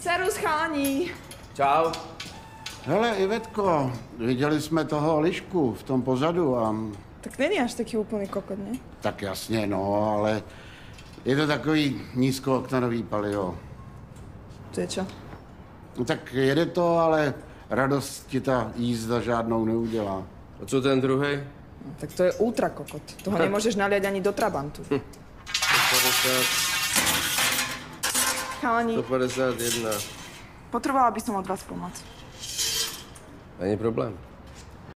Serus chalani. Čau. Hele, Ivetko, viděli jsme toho Lišku v tom pozadu a Tak není až taký úplný kokot, ne? tak jasně, no, ale je to takový nízkooktanový palivo. To je čo? No tak jede to, ale radost ti ta jízda žádnou neudělá. A co ten druhý? No, tak to je ultra kokot. Toho nemôžeš naliať ani do Trabantu. 150, Chalani, 151. potrebovala by som od vás pomoc. Není problém.